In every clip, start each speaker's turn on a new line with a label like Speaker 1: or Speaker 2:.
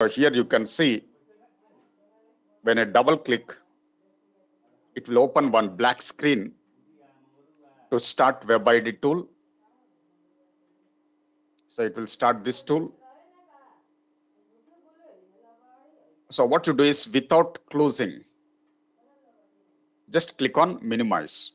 Speaker 1: So here you can see when I double click, it will open one black screen to start Web ID tool. So it will start this tool. So what you do is without closing, just click on minimize.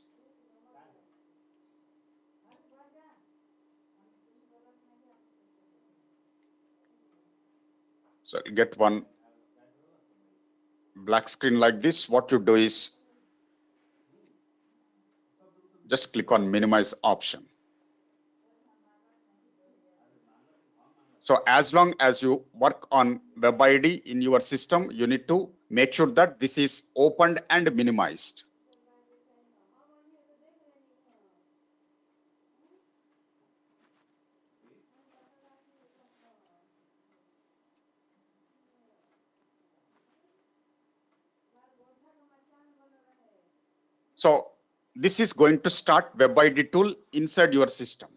Speaker 1: So you get one black screen like this. What you do is just click on minimize option. So as long as you work on web ID in your system, you need to make sure that this is opened and minimized. So this is going to start WebID tool inside your system.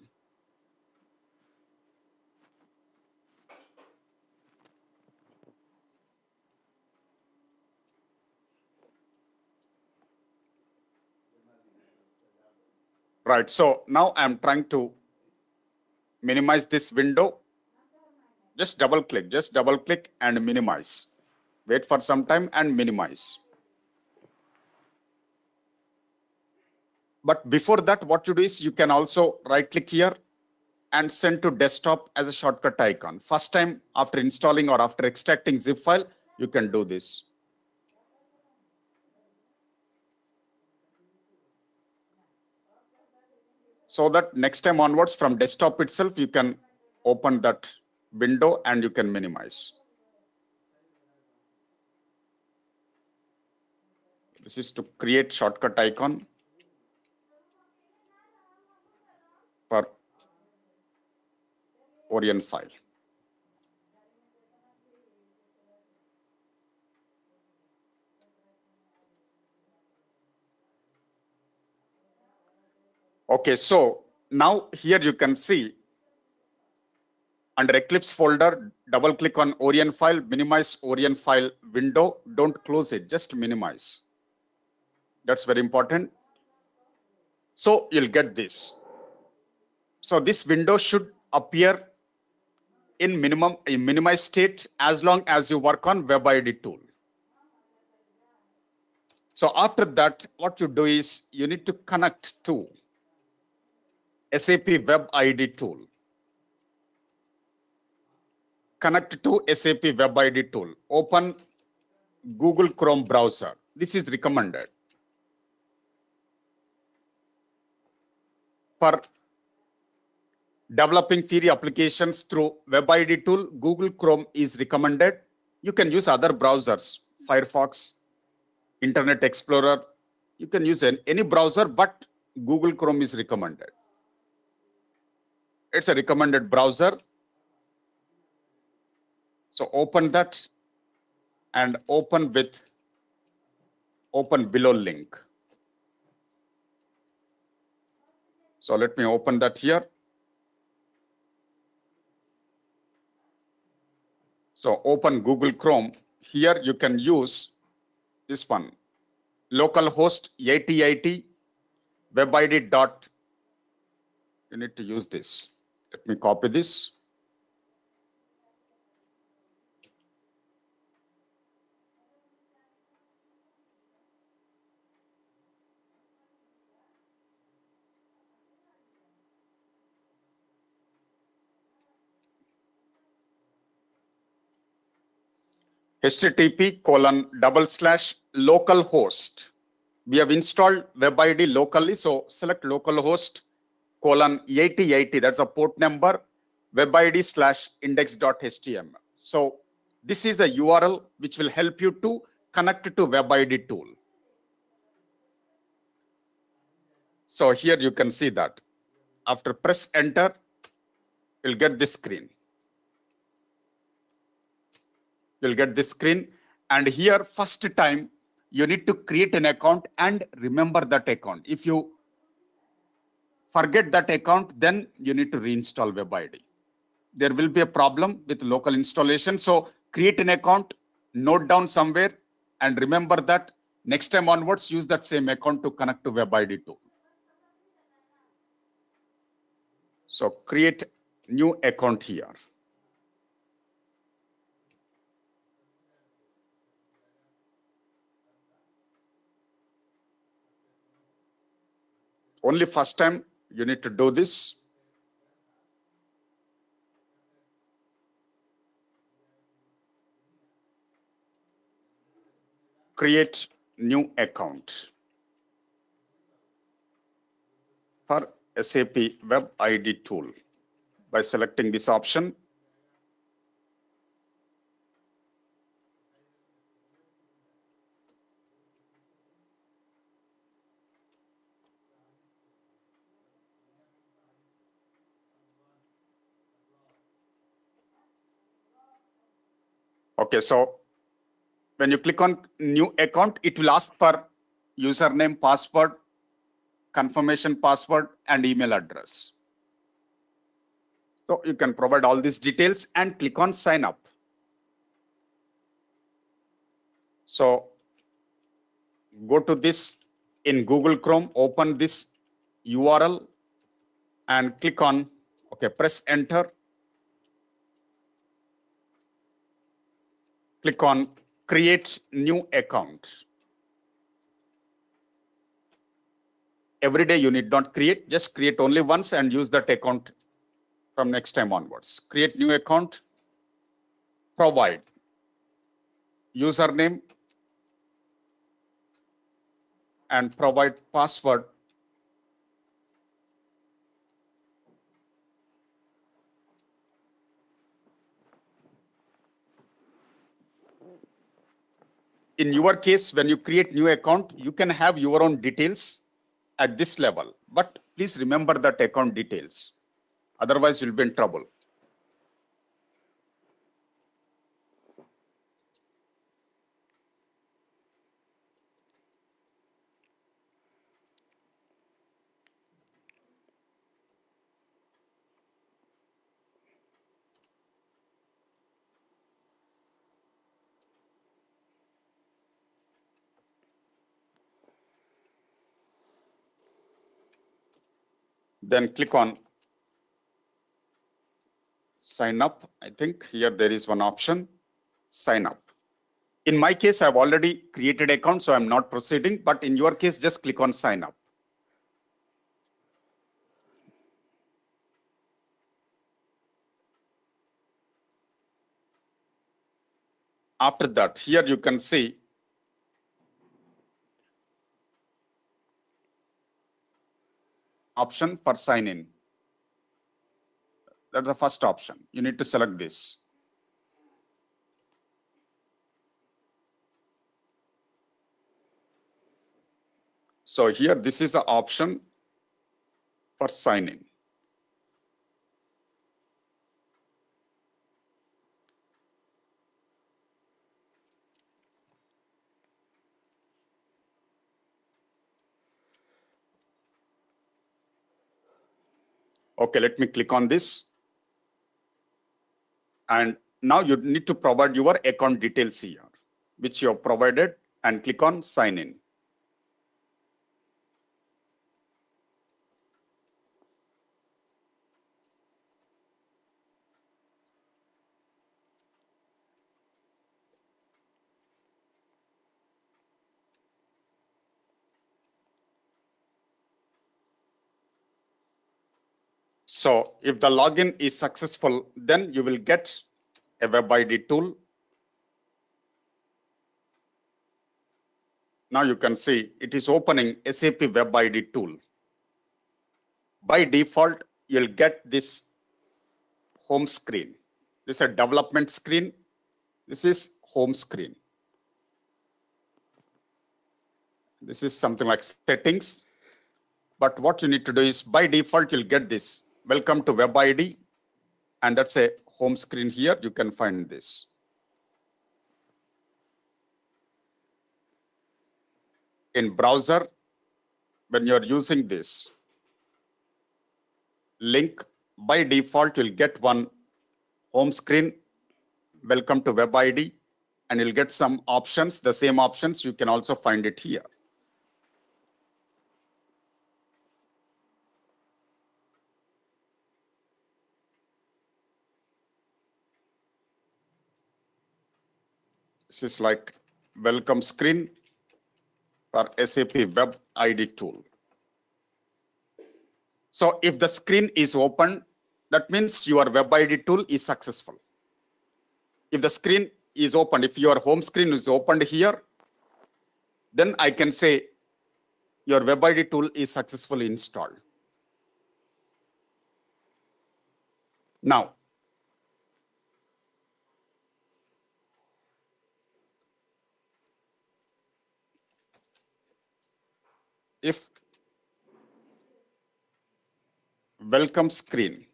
Speaker 1: Right, so now I'm trying to minimize this window. Just double click, just double click and minimize. Wait for some time and minimize. But before that, what you do is you can also right click here and send to desktop as a shortcut icon. First time after installing or after extracting zip file, you can do this. So that next time onwards from desktop itself, you can open that window and you can minimize. This is to create shortcut icon. for Orion file. Okay, so now here you can see under Eclipse folder, double click on Orion file, minimize Orion file window. Don't close it, just minimize. That's very important. So you'll get this. So this window should appear in minimum in minimized state as long as you work on Web ID tool. So after that, what you do is you need to connect to SAP Web ID tool. Connect to SAP Web ID tool. Open Google Chrome browser. This is recommended. For developing Fiori applications through Web ID tool, Google Chrome is recommended. You can use other browsers, Firefox, Internet Explorer. You can use any browser, but Google Chrome is recommended. It's a recommended browser. So open that and open with open below link. So let me open that here. So open Google Chrome. Here you can use this one, localhost 8080 webid dot. You need to use this. Let me copy this. Http colon double slash local host. We have installed WebID locally, so select localhost colon 8080, that's a port number, WebID slash index.html. So this is the URL which will help you to connect to WebID tool. So here you can see that. After press enter, you'll get this screen you'll get this screen. And here, first time, you need to create an account and remember that account. If you forget that account, then you need to reinstall WebID. There will be a problem with local installation. So create an account, note down somewhere, and remember that next time onwards, use that same account to connect to WebID too. So create new account here. Only first time you need to do this. Create new account for SAP Web ID tool by selecting this option. Okay, so when you click on new account, it will ask for username, password, confirmation password, and email address. So you can provide all these details and click on sign up. So go to this in Google Chrome, open this URL and click on, okay, press enter. Click on create new account. Every day you need not create, just create only once and use that account from next time onwards. Create new account, provide username and provide password in your case, when you create new account, you can have your own details at this level. But please remember that account details. Otherwise, you'll be in trouble. Then click on sign up. I think here there is one option, sign up. In my case, I've already created account, so I'm not proceeding. But in your case, just click on sign up. After that, here you can see option for sign in. That's the first option. You need to select this. So here, this is the option for sign in. Okay, let me click on this. And now you need to provide your account details here, which you have provided and click on sign in. So if the login is successful, then you will get a web ID tool. Now you can see it is opening SAP web ID tool. By default, you'll get this home screen. This is a development screen. This is home screen. This is something like settings. But what you need to do is by default, you'll get this welcome to web ID. And that's a home screen here. You can find this. In browser, when you're using this link, by default, you'll get one home screen welcome to web ID and you'll get some options. The same options, you can also find it here. This is like welcome screen for SAP Web ID tool. So if the screen is open, that means your Web ID tool is successful. If the screen is opened, if your home screen is opened here, then I can say your Web ID tool is successfully installed. Now, if welcome screen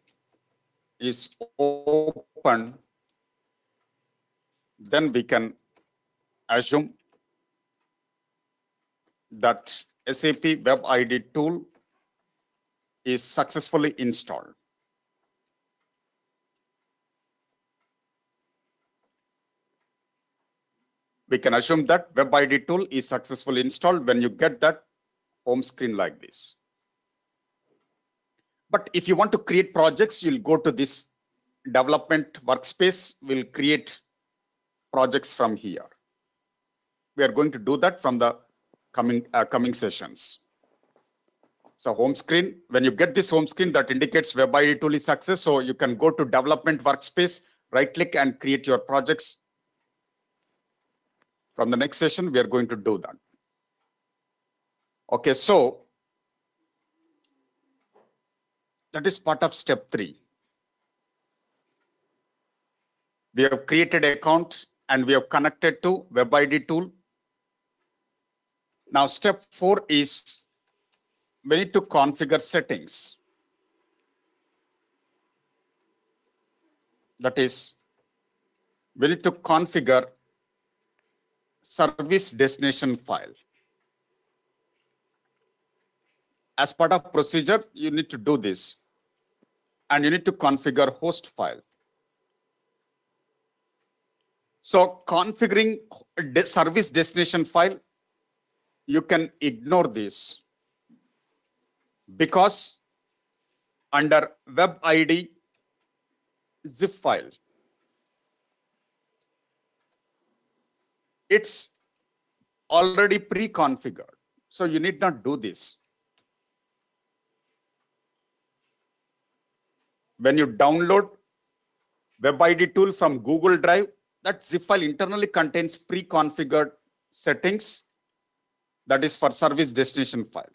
Speaker 1: is open, then we can assume that SAP Web ID tool is successfully installed. We can assume that Web ID tool is successfully installed when you get that home screen like this. But if you want to create projects, you'll go to this development workspace, we'll create projects from here. We are going to do that from the coming, uh, coming sessions. So home screen, when you get this home screen that indicates Web ID tool is success, so you can go to development workspace, right click and create your projects. From the next session, we are going to do that. Okay, so that is part of step three. We have created account and we have connected to Web ID tool. Now step four is we need to configure settings. That is, we need to configure service destination file. As part of procedure, you need to do this and you need to configure host file. So configuring de service destination file, you can ignore this because under web ID zip file, it's already pre-configured. So you need not do this. When you download Web ID tool from Google Drive, that zip file internally contains pre-configured settings that is for service destination file.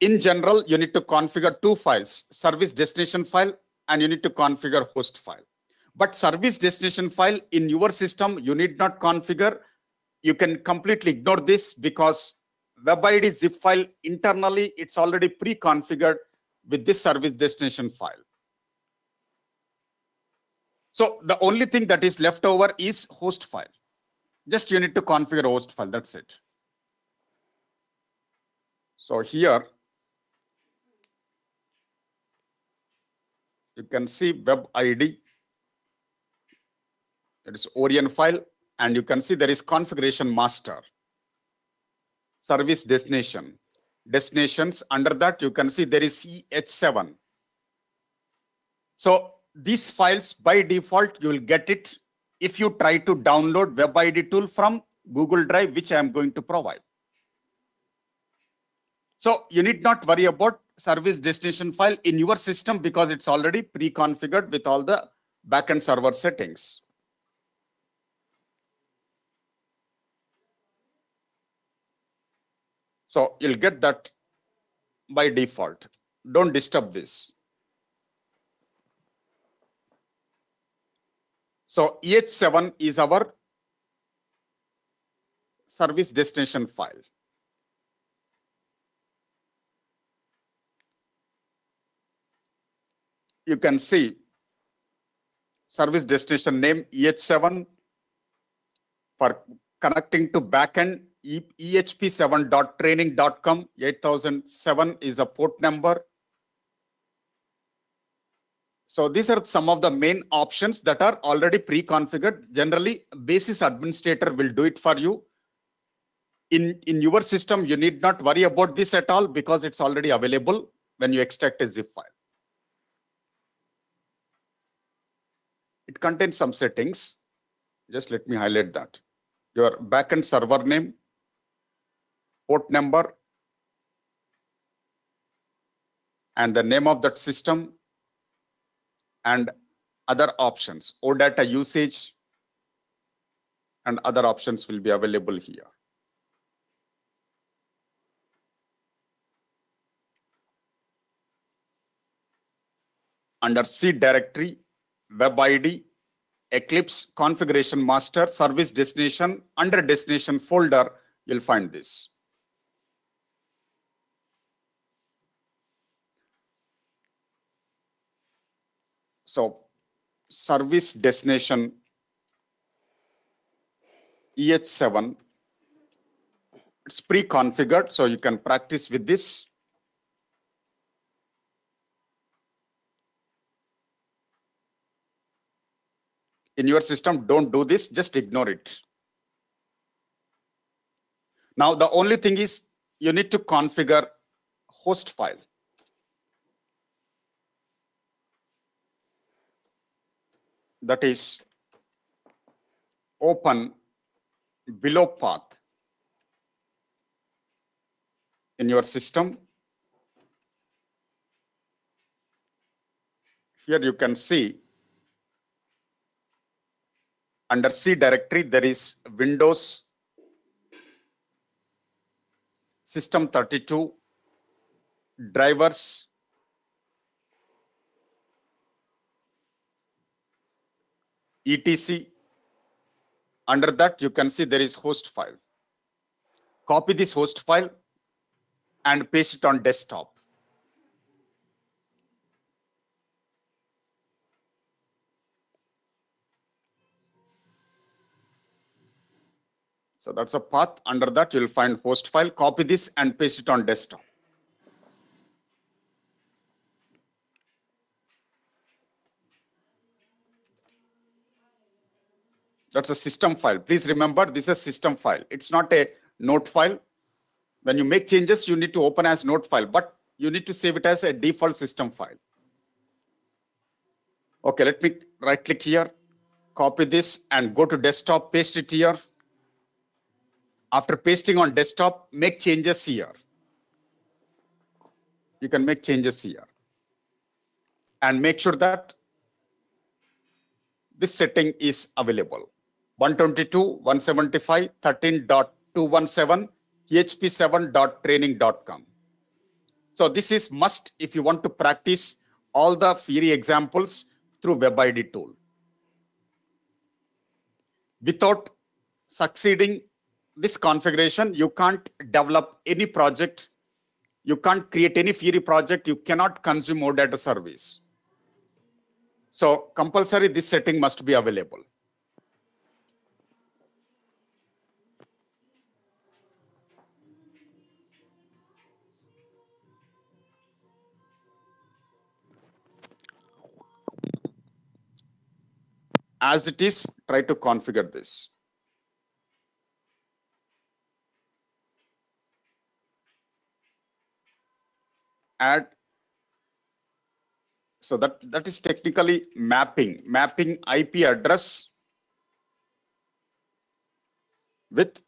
Speaker 1: In general, you need to configure two files, service destination file and you need to configure host file. But service destination file in your system, you need not configure. You can completely ignore this because web ID zip file internally, it's already pre-configured with this service destination file. So the only thing that is left over is host file. Just you need to configure host file, that's it. So here, you can see web ID. That is Orion file. And you can see there is configuration master, service destination, destinations. Under that, you can see there is EH7. So these files by default, you will get it if you try to download Web ID tool from Google Drive, which I am going to provide. So you need not worry about service destination file in your system because it's already pre-configured with all the backend server settings. So you'll get that by default. Don't disturb this. So EH7 is our service destination file. You can see service destination name EH7 for connecting to backend ehp7.training.com 8007 is the port number So these are some of the main options that are already pre-configured. Generally, basis administrator will do it for you. In, in your system, you need not worry about this at all because it's already available when you extract a zip file. It contains some settings. Just let me highlight that. Your backend server name, port number, and the name of that system, and other options, or data usage, and other options will be available here. Under C directory, web ID, Eclipse configuration master, service destination, under destination folder, you'll find this. So service destination EH7, it's pre-configured, so you can practice with this. In your system, don't do this, just ignore it. Now, the only thing is you need to configure host file. That is open below path in your system. Here you can see under C directory, there is Windows System 32 drivers etc. Under that, you can see there is host file. Copy this host file and paste it on desktop. So that's a path. Under that, you'll find host file. Copy this and paste it on desktop. That's a system file. Please remember, this is a system file. It's not a note file. When you make changes, you need to open as note file, but you need to save it as a default system file. Okay, let me right click here, copy this and go to desktop, paste it here. After pasting on desktop, make changes here. You can make changes here. And make sure that this setting is available. 122, 175, 13.217, ehp7.training.com. So this is must if you want to practice all the Fiori examples through WebID tool. Without succeeding this configuration, you can't develop any project. You can't create any Fiori project. You cannot consume OData service. So compulsory this setting must be available. As it is, try to configure this. Add, so that, that is technically mapping, mapping IP address with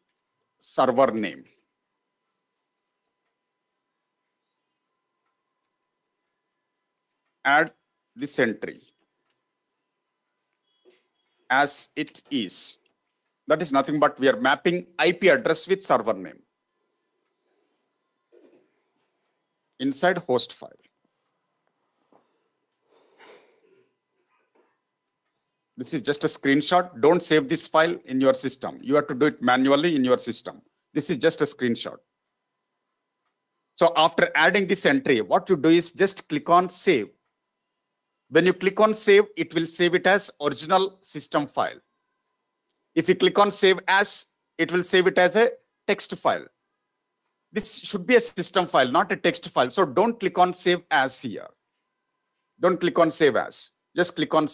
Speaker 1: server name. Add this entry as it is. That is nothing but we are mapping IP address with server name inside host file. This is just a screenshot. Don't save this file in your system. You have to do it manually in your system. This is just a screenshot. So after adding this entry, what you do is just click on save when you click on save, it will save it as original system file. If you click on save as, it will save it as a text file. This should be a system file, not a text file. So don't click on save as here. Don't click on save as. Just click on